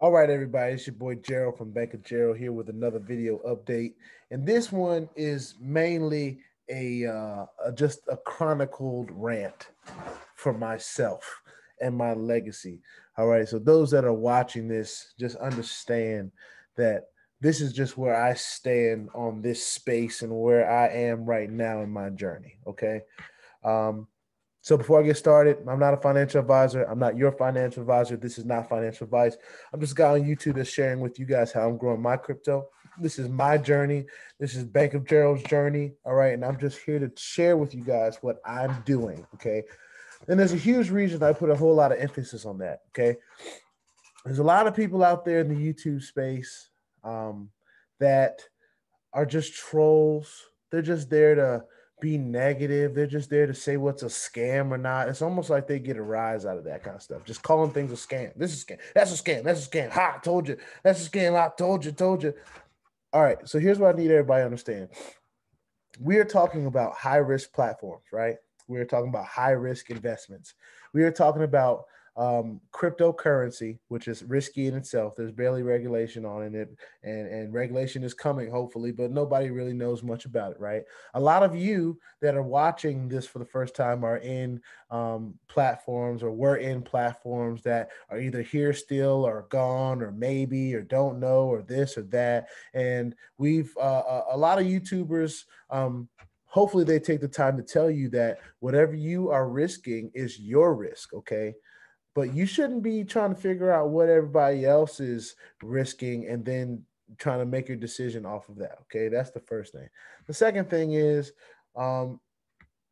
All right, everybody, it's your boy Jharol from Bank of Jharol here with another video update. And this one is mainly a, uh, a just a chronicled rant for myself and my legacy. All right, so those that are watching this, just understand that this is just where I stand on this space and where I am right now in my journey. Okay. Um, so before I get started, I'm not a financial advisor. I'm not your financial advisor. This is not financial advice. I'm just a guy on YouTube that's sharing with you guys how I'm growing my crypto. This is my journey. This is Bank of Jharol's journey. All right. And I'm just here to share with you guys what I'm doing. Okay. And there's a huge reason I put a whole lot of emphasis on that. Okay. There's a lot of people out there in the YouTube space um, that are just trolls. They're just there to be negative. They're just there to say what's a scam or not. It's almost like they get a rise out of that kind of stuff. Just calling things a scam. This is scam. That's a scam. That's a scam. Ha, I told you. That's a scam. I told you, told you. All right. So here's what I need everybody to understand. We are talking about high risk platforms, right? We are talking about high risk investments. We are talking about um, cryptocurrency, which is risky in itself. There's barely regulation on it, and, and regulation is coming, hopefully, but nobody really knows much about it, right? A lot of you that are watching this for the first time are in um, platforms or were in platforms that are either here still or gone or maybe or don't know or this or that. And we've, uh, a lot of YouTubers, um, hopefully they take the time to tell you that whatever you are risking is your risk okay but you shouldn't be trying to figure out what everybody else is risking and then trying to make your decision off of that. Okay, that's the first thing. The second thing is um,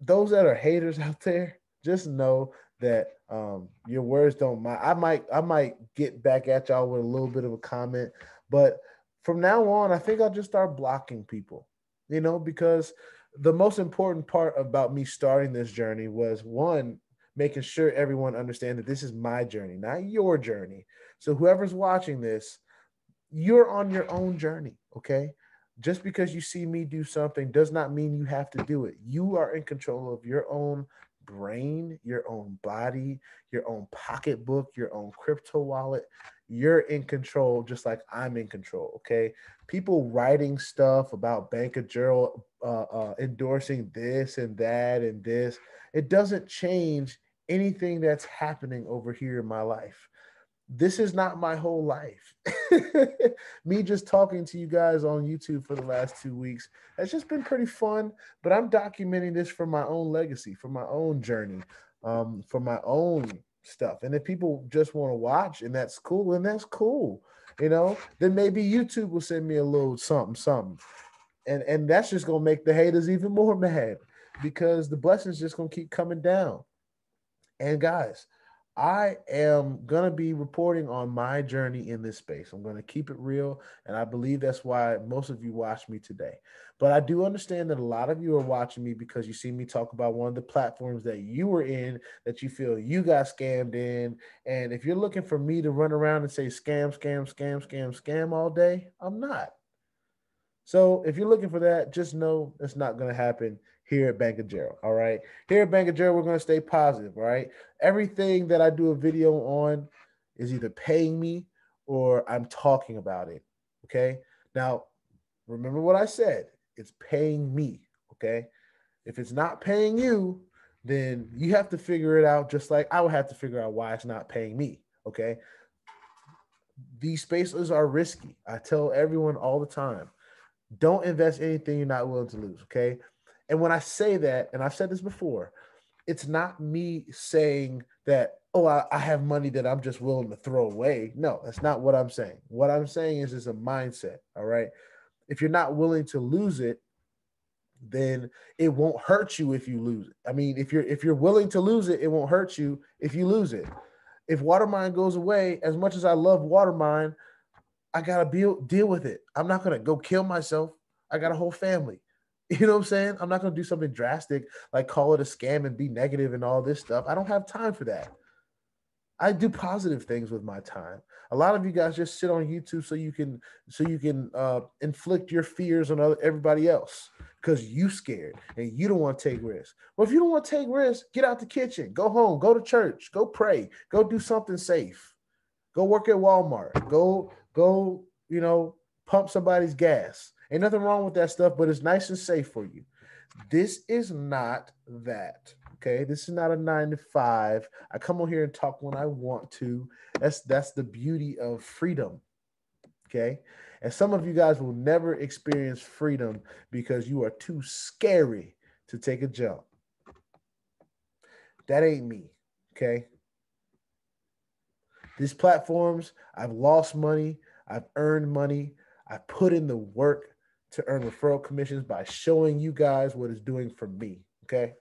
those that are haters out there, just know that um, your words don't mind. I might I might get back at y'all with a little bit of a comment, but from now on, I think I'll just start blocking people. You know, because the most important part about me starting this journey was one making sure everyone understand that this is my journey, not your journey. So whoever's watching this, you're on your own journey, okay? Just because you see me do something does not mean you have to do it. You are in control of your own brain, your own body, your own pocketbook, your own crypto wallet. You're in control just like I'm in control. Okay. People writing stuff about Bank of Jharol uh, uh, endorsing this and that and this, it doesn't change anything that's happening over here in my life. This is not my whole life. Me just talking to you guys on YouTube for the last two weeks has just been pretty fun, but I'm documenting this for my own legacy, for my own journey, um, for my own stuff. And if people just want to watch and that's cool, then that's cool. You know, then maybe YouTube will send me a little something, something. And and that's just gonna make the haters even more mad because the blessings just gonna keep coming down. And guys, I am going to be reporting on my journey in this space. I'm going to keep it real. And I believe that's why most of you watch me today. But I do understand that a lot of you are watching me because you see me talk about one of the platforms that you were in that you feel you got scammed in. And if you're looking for me to run around and say scam, scam, scam, scam, scam all day, I'm not. So if you're looking for that, just know it's not going to happen here at Bank of Jharol. All right. Here at Bank of Jharol, we're going to stay positive. All right. Everything that I do a video on is either paying me or I'm talking about it. Okay. Now, remember what I said it's paying me. Okay. If it's not paying you, then you have to figure it out just like I would have to figure out why it's not paying me. Okay. These spaces are risky. I tell everyone all the time don't invest anything you're not willing to lose. Okay. And when I say that, and I've said this before, it's not me saying that, oh, I, I, have money that I'm just willing to throw away. No, that's not what I'm saying. What I'm saying is it's a mindset. All right. If you're not willing to lose it, then it won't hurt you if you lose it. I mean, if you're if you're willing to lose it, it won't hurt you if you lose it. If Watermine goes away, as much as I love Watermine, I gotta deal deal with it. I'm not gonna go kill myself. I got a whole family. You know what I'm saying? I'm not to do something drastic like call it a scam and be negative and all this stuff. I don't have time for that. I do positive things with my time. A lot of you guys just sit on YouTube so you can so you can uh, inflict your fears on other, everybody else because you scared and you don't want to take risks. Well, if you don't want to take risks, get out the kitchen, go home, go to church, go pray, go do something safe. Go work at Walmart. Go, go, you know, pump somebody's gas. Ain't nothing wrong with that stuff, but it's nice and safe for you. This is not that. Okay. This is not a nine to five. I come on here and talk when I want to. That's that's the beauty of freedom. Okay. And some of you guys will never experience freedom because you are too scary to take a jump. That ain't me. Okay. These platforms, I've lost money, I've earned money, I put in the work to earn referral commissions by showing you guys what it's doing for me. Okay.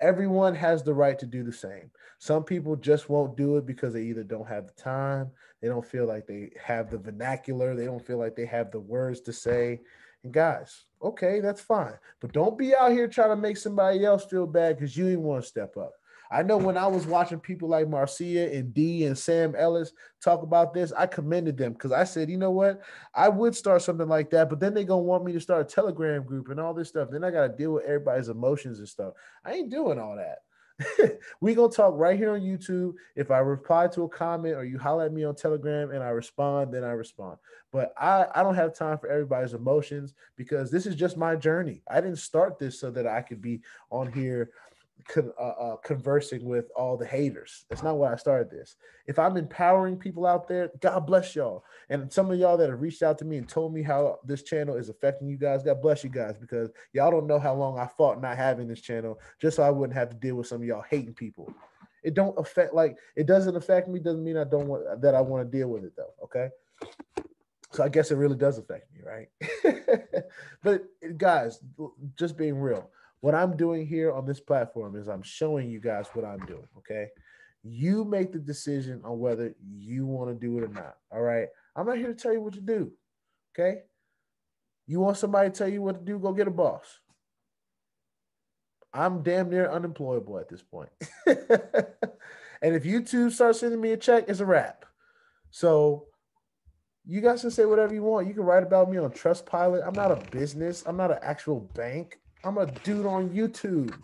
Everyone has the right to do the same. Some people just won't do it because they either don't have the time, they don't feel like they have the vernacular, they don't feel like they have the words to say. And guys, okay, that's fine. But don't be out here trying to make somebody else feel bad because you didn't want to step up. I know when I was watching people like Marcia and D and Sam Ellis talk about this, I commended them because I said, you know what, I would start something like that, but then they're gonna want me to start a Telegram group and all this stuff. Then I gotta deal with everybody's emotions and stuff. I ain't doing all that. we gonna talk right here on YouTube. If I reply to a comment or you holler at me on Telegram and I respond, then I respond. But I, I don't have time for everybody's emotions because this is just my journey. I didn't start this so that I could be on here con, uh, uh, conversing with all the haters. That's not why I started this. If I'm empowering people out there, God bless y'all. And some of y'all that have reached out to me and told me how this channel is affecting you guys, God bless you guys because y'all don't know how long I fought not having this channel just so I wouldn't have to deal with some of y'all hating people. It don't affect like it doesn't affect me. Doesn't mean I don't want that I want to deal with it though. Okay. So I guess it really does affect me, right? but guys, just being real, what I'm doing here on this platform is I'm showing you guys what I'm doing. Okay. You make the decision on whether you want to do it or not. All right. I'm not here to tell you what to do. Okay. You want somebody to tell you what to do, go get a boss. I'm damn near unemployable at this point. and if YouTube starts sending me a check, it's a wrap. So you guys can say whatever you want. You can write about me on Trustpilot. I'm not a business. I'm not an actual bank. I'm a dude on YouTube.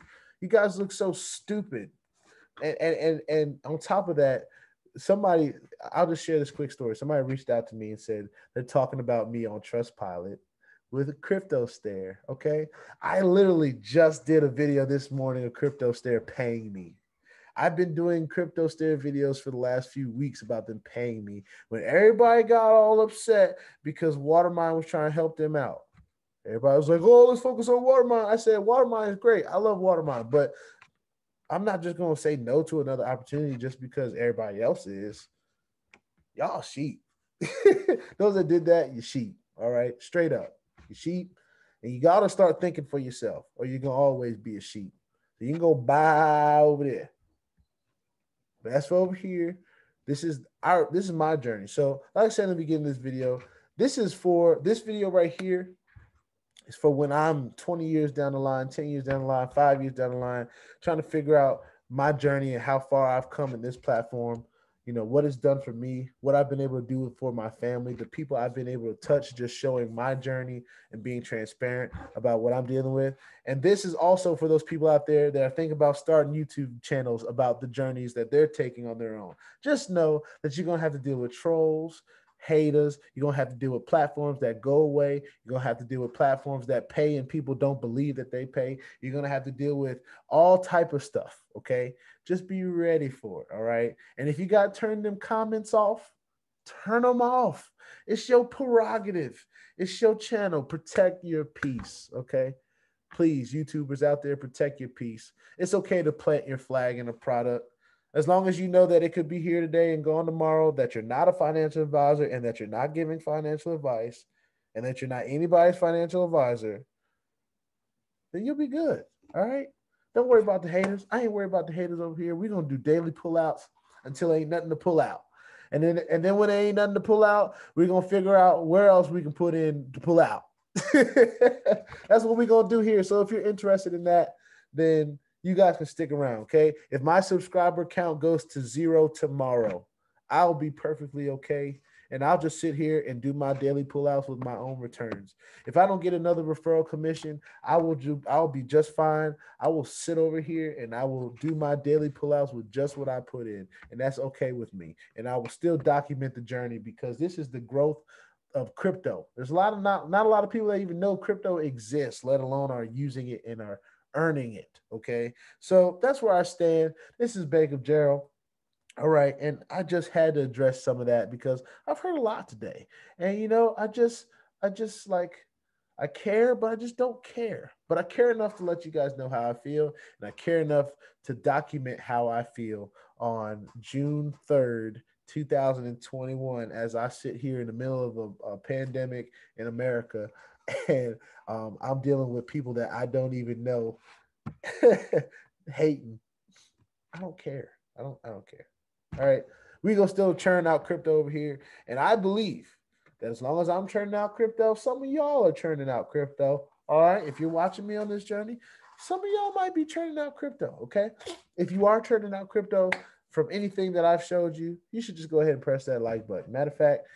You guys look so stupid. And and and, and on top of that, somebody I'll just share this quick story. Somebody reached out to me and said they're talking about me on Trustpilot with a CryptoStair. Okay. I literally just did a video this morning of CryptoStair paying me. I've been doing CryptoStair videos for the last few weeks about them paying me when everybody got all upset because Watermine was trying to help them out. Everybody was like, "Oh, let's focus on Watermine." I said, "Watermine is great. I love Watermine, but I'm not just gonna say no to another opportunity just because everybody else is. Y'all sheep. Those that did that, you sheep. All right, straight up, you sheep, and you gotta start thinking for yourself, or you're gonna always be a sheep. So you can go buy over there. As for over here, this is our this is my journey. So, like I said in the beginning of this video, this is for this video right here it's for when I'm 20 years down the line, 10 years down the line, five years down the line, trying to figure out my journey and how far I've come in this platform. You know, what it's done for me, what I've been able to do for my family, the people I've been able to touch, just showing my journey and being transparent about what I'm dealing with. And this is also for those people out there that are thinking about starting YouTube channels about the journeys that they're taking on their own. Just know that you're going to have to deal with trolls, haters. You're gonna have to deal with platforms that go away. You're gonna have to deal with platforms that pay and people don't believe that they pay. You're gonna have to deal with all type of stuff. Okay, just be ready for it. All right. And if you got to turn them comments off, turn them off. It's your prerogative. It's your channel. Protect your peace. Okay. Please, YouTubers out there, protect your peace. It's okay to plant your flag in a product as long as you know that it could be here today and gone tomorrow, that you're not a financial advisor and that you're not giving financial advice and that you're not anybody's financial advisor, then you'll be good. All right. Don't worry about the haters. I ain't worried about the haters over here. We're gonna do daily pullouts until ain't nothing to pull out. And then and then when there ain't nothing to pull out, we're gonna figure out where else we can put in to pull out. That's what we're gonna do here. So if you're interested in that, then you guys can stick around, okay? If my subscriber count goes to zero tomorrow, I'll be perfectly okay and I'll just sit here and do my daily pullouts with my own returns. If I don't get another referral commission, I will do I'll be just fine. I will sit over here and I will do my daily pullouts with just what I put in, and that's okay with me. And I will still document the journey because this is the growth of crypto. There's a lot of not not a lot of people that even know crypto exists, let alone are using it and are earning it. Okay. So that's where I stand. This is Bank of Jharol. All right. And I just had to address some of that because I've heard a lot today. And you know, I just I just like I care, but I just don't care. But I care enough to let you guys know how I feel. And I care enough to document how I feel on June 3rd, 2021, as I sit here in the middle of a, a pandemic in America. And um, I'm dealing with people that I don't even know hating. I don't care. I don't, I don't care. All right. We gonna still churn out crypto over here. And I believe that as long as I'm churning out crypto, some of y'all are churning out crypto. All right. If you're watching me on this journey, some of y'all might be churning out crypto. Okay. If you are churning out crypto from anything that I've showed you, you should just go ahead and press that like button. Matter of fact,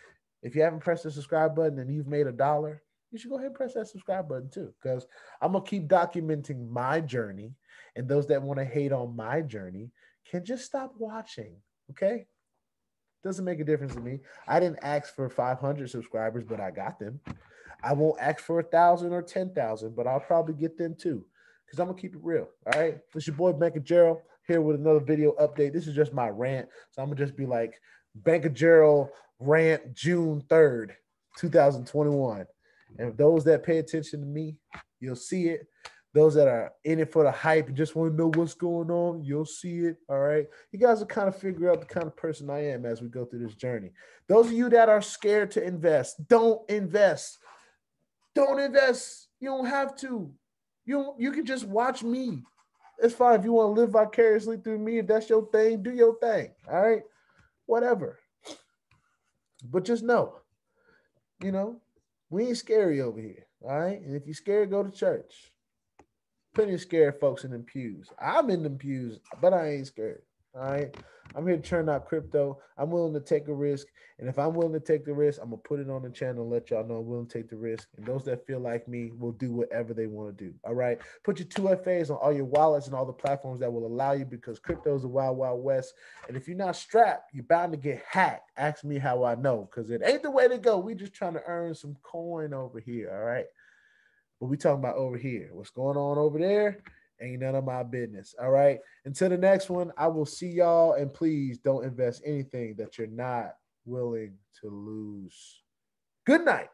if you haven't pressed the subscribe button and you've made a dollar, you should go ahead and press that subscribe button too, because I'm gonna keep documenting my journey. And those that want to hate on my journey can just stop watching. Okay. Doesn't make a difference to me. I didn't ask for 500 subscribers, but I got them. I won't ask for a thousand or 10,000, but I'll probably get them too. Because I'm to keep it real. All right. It's your boy, Bank of Jharol, here with another video update. This is just my rant. So I'm to just be like, Bank of Jharol rant June 3rd, 2021. And those that pay attention to me, you'll see it. Those that are in it for the hype and just want to know what's going on, you'll see it. All right. You guys will kind of figure out the kind of person I am as we go through this journey. Those of you that are scared to invest, don't invest. Don't invest. You don't have to. You you can just watch me. It's fine if you want to live vicariously through me. If that's your thing, do your thing. All right. Whatever. But just know, you know, we ain't scary over here. All right. And if you're scared, go to church. Plenty of scared folks in them pews. I'm in them pews, but I ain't scared. All right. I'm here to churn out crypto. I'm willing to take a risk. And if I'm willing to take the risk, I'm gonna put it on the channel and let y'all know I'm willing to take the risk. And those that feel like me will do whatever they want to do. All right. Put your two FAs on all your wallets and all the platforms that will allow you because crypto is a wild, wild west. And if you're not strapped, you're bound to get hacked. Ask me how I know, because it ain't the way to go. We just trying to earn some coin over here. All right. But we talking about over here. What's going on over there? Ain't none of my business. All right. Until the next one, I will see y'all. And please don't invest anything that you're not willing to lose. Good night.